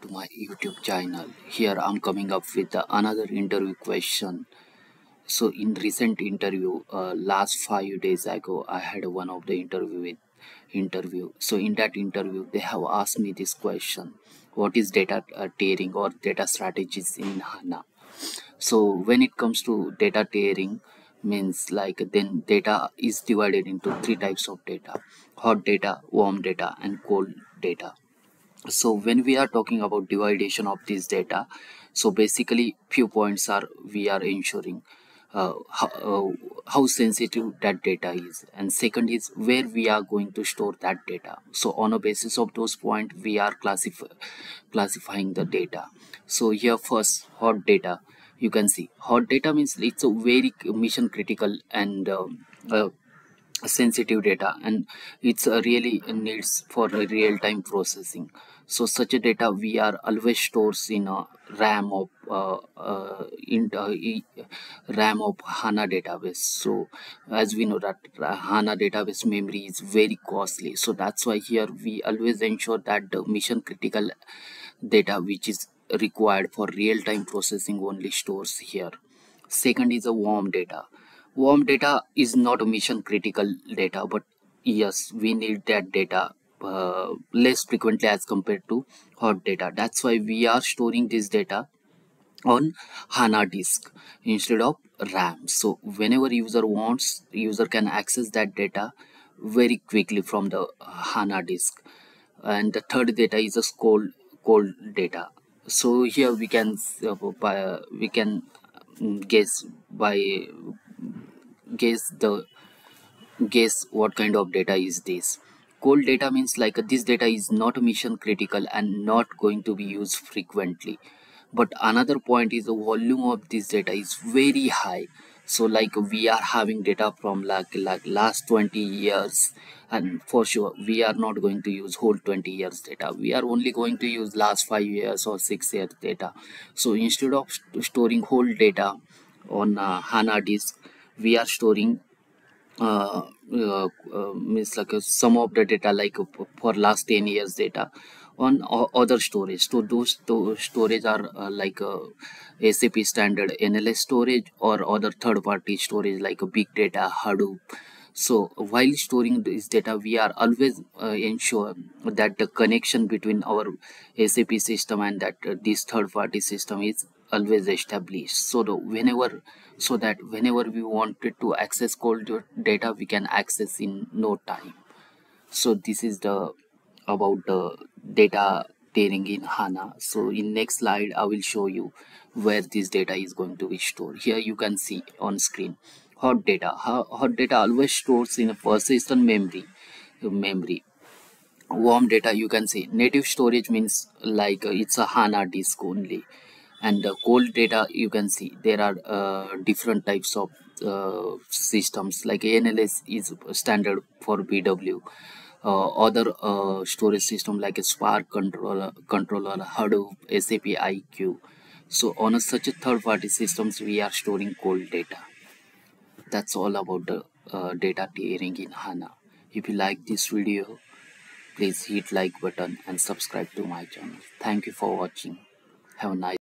to my YouTube channel. Here I'm coming up with another interview question. So in recent interview, uh, last five days ago, I had one of the interview with interview. So in that interview, they have asked me this question: What is data uh, tiering or data strategies in HANA? So when it comes to data tiering, means like then data is divided into three types of data: hot data, warm data, and cold data so when we are talking about dividation of this data so basically few points are we are ensuring uh, how, uh, how sensitive that data is. And second is where we are going to store that data. So on a basis of those points we are classif- classifying the data. So here first hot data. You can see hot data means it's a very mission critical and um, uh, sensitive data and it's uh, really needs for real-time processing. So such a data we are always stores in a ram of uh, uh, in uh, ram of hana database. So as we know that uh, hana database memory is very costly. So that's why here we always ensure that the mission critical data which is required for real-time processing only stores here. Second is a warm data warm data is not a mission critical data but yes we need that data uh, less frequently as compared to hot data. That's why we are storing this data on hana disk instead of ram. So whenever user wants user can access that data very quickly from the uh, hana disk. And the third data is a cold cold data. So here we can uh, by, we can guess by guess the guess what kind of data is this. Cold data means like this data is not mission critical and not going to be used frequently. But another point is the volume of this data is very high. So like we are having data from like like last 20 years. And for sure we are not going to use whole 20 years data. We are only going to use last 5 years or 6 years data. So instead of st- storing whole data on uh, hana disk we are storing uh, uh, uh, means like uh, some of the data like uh, for last 10 years data on other storage. So those sto- storage are uh, like sap standard nls storage or other third party storage like big data hadoop. So while storing this data we are always ensure that the connection between our sap system and that this third party system is always established so the whenever so that whenever we wanted to access cold data we can access in no time. So this is the about the data tiering in hana. So in next slide i will show you where this data is going to be stored. Here you can see on screen hot data. Hot data always stores in a persistent memory memory. Warm data you can see. Native storage means like uh, it's a hana disk only and uh, cold data you can see there are uh, different types of uh, systems like ANLS is standard for BW uh, other uh, storage system like a Spark controller controller Hadoop SAP IQ so on a, such a third party systems we are storing cold data. That's all about the uh, data tiering in HANA. If you like this video please hit like button and subscribe to my channel. Thank you for watching. Have a nice